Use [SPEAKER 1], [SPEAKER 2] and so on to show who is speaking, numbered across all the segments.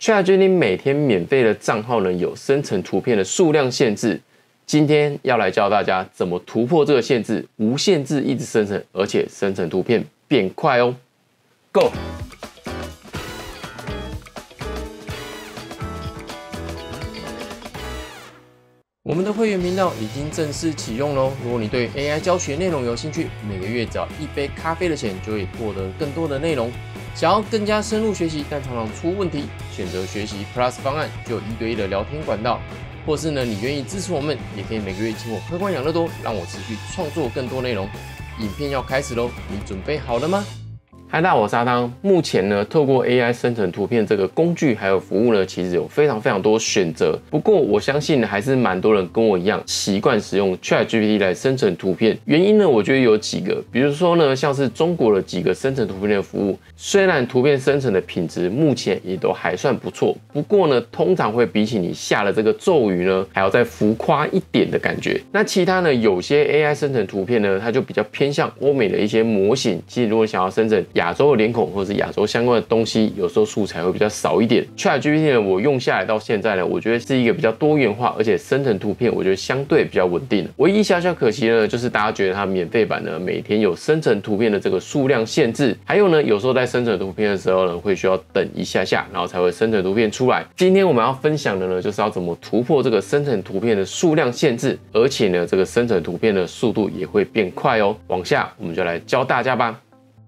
[SPEAKER 1] ChatGPT 每天免费的账号呢有生成图片的数量限制，今天要来教大家怎么突破这个限制，无限制一直生成，而且生成图片变快哦。Go！我们的会员频道已经正式启用喽！如果你对 AI 教学内容有兴趣，每个月只要一杯咖啡的钱，就可以获得更多的内容。想要更加深入学习，但常常出问题，选择学习 Plus 方案，就有一对一的聊天管道，或是呢，你愿意支持我们，也可以每个月请我客官养乐多，让我持续创作更多内容。影片要开始喽，你准备好了吗？嗨，大家好，我是阿汤。目前呢，透过 AI 生成图片这个工具还有服务呢，其实有非常非常多选择。不过我相信，还是蛮多人跟我一样习惯使用 ChatGPT 来生成图片。原因呢，我觉得有几个，比如说呢，像是中国的几个生成图片的服务，虽然图片生成的品质目前也都还算不错，不过呢，通常会比起你下了这个咒语呢，还要再浮夸一点的感觉。那其他呢，有些 AI 生成图片呢，它就比较偏向欧美的一些模型。其实如果想要生成亚洲的脸孔或者是亚洲相关的东西，有时候素材会比较少一点。ChatGPT 呢，我用下来到现在呢，我觉得是一个比较多元化，而且生成图片我觉得相对比较稳定。唯一小小可惜呢，就是大家觉得它免费版呢，每天有生成图片的这个数量限制，还有呢，有时候在生成图片的时候呢，会需要等一下下，然后才会生成图片出来。今天我们要分享的呢，就是要怎么突破这个生成图片的数量限制，而且呢，这个生成图片的速度也会变快哦。往下我们就来教大家吧。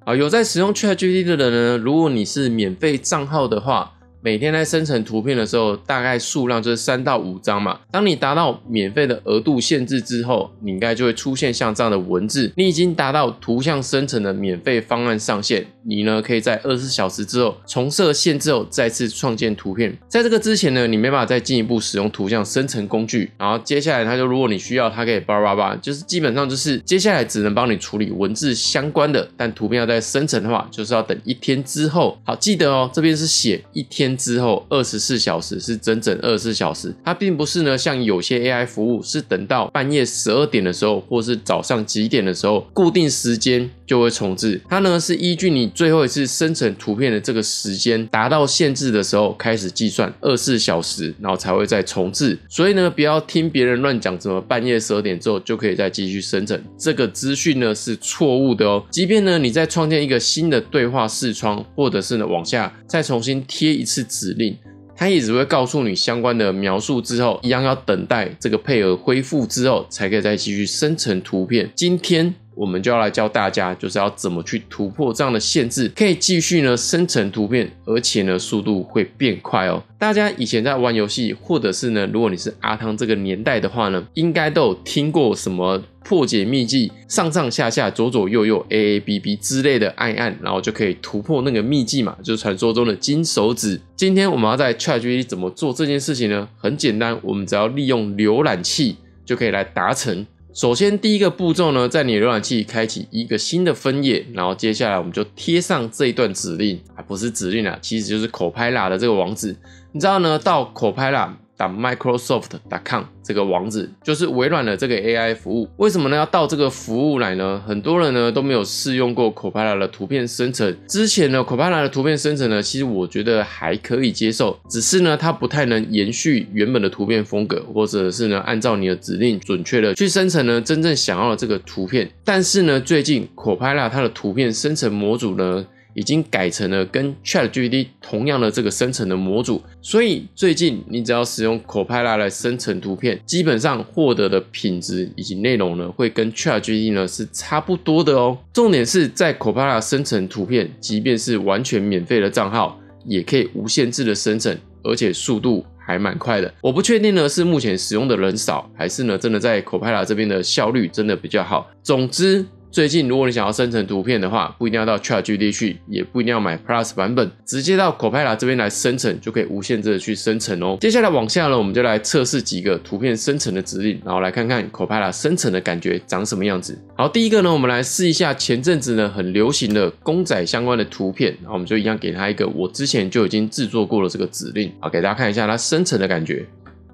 [SPEAKER 1] 啊，有在使用 ChatGPT 的人呢，如果你是免费账号的话。每天在生成图片的时候，大概数量就是三到五张嘛。当你达到免费的额度限制之后，你应该就会出现像这样的文字：你已经达到图像生成的免费方案上限。你呢，可以在二十四小时之后重设限制后再次创建图片。在这个之前呢，你没办法再进一步使用图像生成工具。然后接下来，它就如果你需要，它可以叭叭叭，就是基本上就是接下来只能帮你处理文字相关的，但图片要再生成的话，就是要等一天之后。好，记得哦，这边是写一天。之后二十四小时是整整二十四小时，它并不是呢像有些 AI 服务是等到半夜十二点的时候，或是早上几点的时候固定时间就会重置。它呢是依据你最后一次生成图片的这个时间达到限制的时候开始计算二十四小时，然后才会再重置。所以呢不要听别人乱讲，怎么半夜十二点之后就可以再继续生成，这个资讯呢是错误的哦。即便呢你再创建一个新的对话视窗，或者是呢往下再重新贴一次。指令，它也只会告诉你相关的描述之后，一样要等待这个配额恢复之后，才可以再继续生成图片。今天。我们就要来教大家，就是要怎么去突破这样的限制，可以继续呢生成图片，而且呢速度会变快哦。大家以前在玩游戏，或者是呢，如果你是阿汤这个年代的话呢，应该都有听过什么破解秘技，上上下下、左左右右、A A B B 之类的按按，然后就可以突破那个秘技嘛，就是传说中的金手指。今天我们要在 ChatGPT 怎么做这件事情呢？很简单，我们只要利用浏览器就可以来达成。首先，第一个步骤呢，在你浏览器开启一个新的分页，然后接下来我们就贴上这一段指令，啊不是指令啊，其实就是 Copilot 的这个网址。你知道呢，到 Copilot。Microsoft.com 这个网址就是微软的这个 AI 服务。为什么呢？要到这个服务来呢？很多人呢都没有试用过 Copilot 的图片生成。之前呢，Copilot 的图片生成呢，其实我觉得还可以接受，只是呢，它不太能延续原本的图片风格，或者是呢，按照你的指令准确的去生成呢真正想要的这个图片。但是呢，最近 Copilot 它的图片生成模组呢。已经改成了跟 ChatGPT 同样的这个生成的模组，所以最近你只要使用 Copilot 来生成图片，基本上获得的品质以及内容呢，会跟 ChatGPT 呢是差不多的哦。重点是在 Copilot 生成图片，即便是完全免费的账号，也可以无限制的生成，而且速度还蛮快的。我不确定呢是目前使用的人少，还是呢真的在 Copilot 这边的效率真的比较好。总之。最近，如果你想要生成图片的话，不一定要到 ChatGPT 去，也不一定要买 Plus 版本，直接到 Copilot 这边来生成，就可以无限制的去生成哦。接下来往下呢，我们就来测试几个图片生成的指令，然后来看看 Copilot 生成的感觉长什么样子。好，第一个呢，我们来试一下前阵子呢很流行的公仔相关的图片，然后我们就一样给它一个我之前就已经制作过的这个指令，好，给大家看一下它生成的感觉。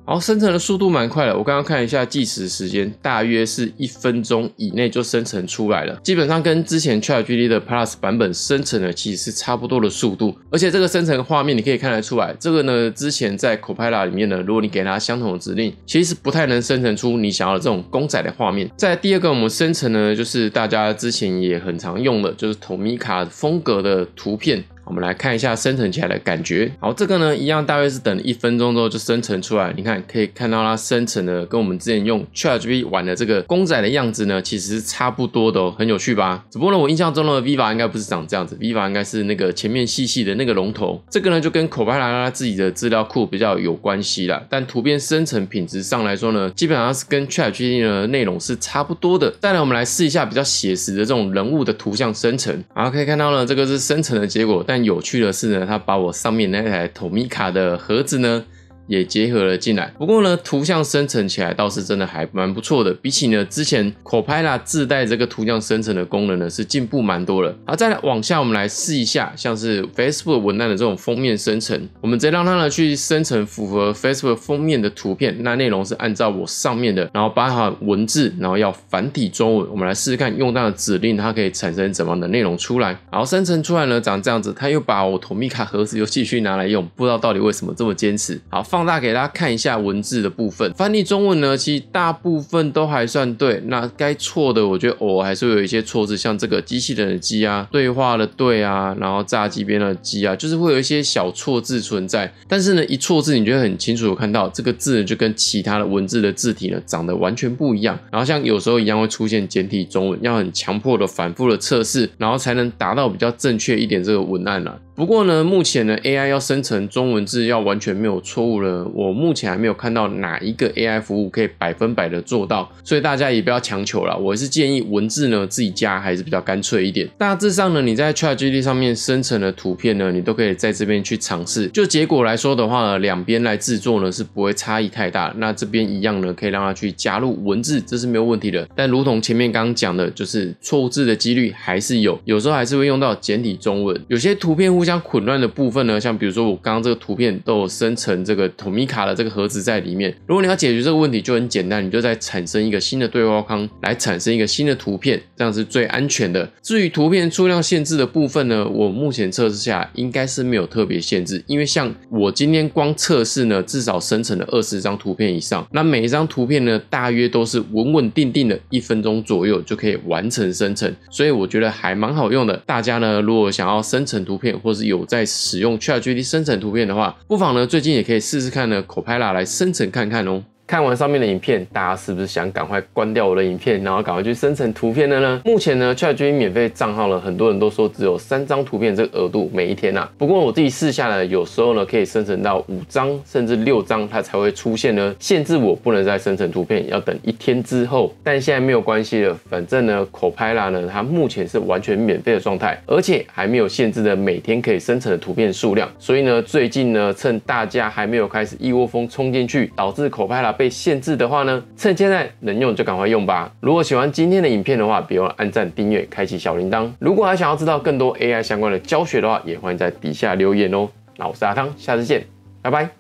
[SPEAKER 1] 然后，生成的速度蛮快的，我刚刚看一下计时时间，大约是一分钟以内就生成出来了，基本上跟之前 ChatGPT 的 Plus 版本生成的其实是差不多的速度，而且这个生成画面你可以看得出来，这个呢之前在 Copilot 里面呢，如果你给它相同的指令，其实不太能生成出你想要的这种公仔的画面。在第二个，我们生成呢，就是大家之前也很常用的，就是 Tomica 风格的图片。我们来看一下生成起来的感觉。好，这个呢一样，大约是等一分钟之后就生成出来。你看，可以看到它生成的跟我们之前用 ChatGPT 玩的这个公仔的样子呢，其实是差不多的哦，很有趣吧？只不过呢，我印象中的 Viva 应该不是长这样子，Viva 应该是那个前面细细的那个龙头。这个呢就跟 Copilot 自己的资料库比较有关系啦。但图片生成品质上来说呢，基本上是跟 ChatGPT 的内容是差不多的。再来，我们来试一下比较写实的这种人物的图像生成。好，可以看到呢，这个是生成的结果，但有趣的是呢，他把我上面那台 Tomica 的盒子呢。也结合了进来，不过呢，图像生成起来倒是真的还蛮不错的，比起呢之前 Copilot 自带这个图像生成的功能呢，是进步蛮多了。好，再来往下，我们来试一下，像是 Facebook 文案的这种封面生成，我们直接让它呢去生成符合 Facebook 封面的图片，那内容是按照我上面的，然后把好文字，然后要繁体中文，我们来试试看用到的指令，它可以产生怎么样的内容出来。然后生成出来呢，长这样子，它又把我同米卡盒子又继续拿来用，不知道到底为什么这么坚持。好，放。放大给大家看一下文字的部分，翻译中文呢，其实大部分都还算对。那该错的，我觉得偶尔还是会有一些错字，像这个机器人的机啊，对话的对啊，然后炸鸡边的鸡啊，就是会有一些小错字存在。但是呢，一错字，你就会很清楚的看到这个字就跟其他的文字的字体呢长得完全不一样。然后像有时候一样会出现简体中文，要很强迫的反复的测试，然后才能达到比较正确一点这个文案了。不过呢，目前呢，AI 要生成中文字要完全没有错误了，我目前还没有看到哪一个 AI 服务可以百分百的做到，所以大家也不要强求了。我是建议文字呢自己加还是比较干脆一点。大致上呢，你在 ChatGPT 上面生成的图片呢，你都可以在这边去尝试。就结果来说的话呢，两边来制作呢是不会差异太大。那这边一样呢，可以让它去加入文字，这是没有问题的。但如同前面刚刚讲的，就是错误字的几率还是有，有时候还是会用到简体中文，有些图片互。相混乱的部分呢，像比如说我刚刚这个图片都有生成这个 Tomica 的这个盒子在里面。如果你要解决这个问题，就很简单，你就再产生一个新的对话框来产生一个新的图片，这样是最安全的。至于图片数量限制的部分呢，我目前测试下应该是没有特别限制，因为像我今天光测试呢，至少生成了二十张图片以上，那每一张图片呢，大约都是稳稳定定的一分钟左右就可以完成生成，所以我觉得还蛮好用的。大家呢，如果想要生成图片或有在使用 ChatGPT 生成图片的话，不妨呢最近也可以试试看呢 Copilot 来生成看看哦。看完上面的影片，大家是不是想赶快关掉我的影片，然后赶快去生成图片的呢？目前呢，ChatGPT 免费账号呢，很多人都说只有三张图片这个额度每一天呐。不过我自己试下来，有时候呢可以生成到五张甚至六张，它才会出现呢限制我不能再生成图片，要等一天之后。但现在没有关系了，反正呢，Copilot 呢它目前是完全免费的状态，而且还没有限制的每天可以生成的图片数量。所以呢，最近呢，趁大家还没有开始一窝蜂冲进去，导致 Copilot 被限制的话呢，趁现在能用就赶快用吧。如果喜欢今天的影片的话，别忘了按赞、订阅、开启小铃铛。如果还想要知道更多 AI 相关的教学的话，也欢迎在底下留言哦。那我是阿汤，下次见，拜拜。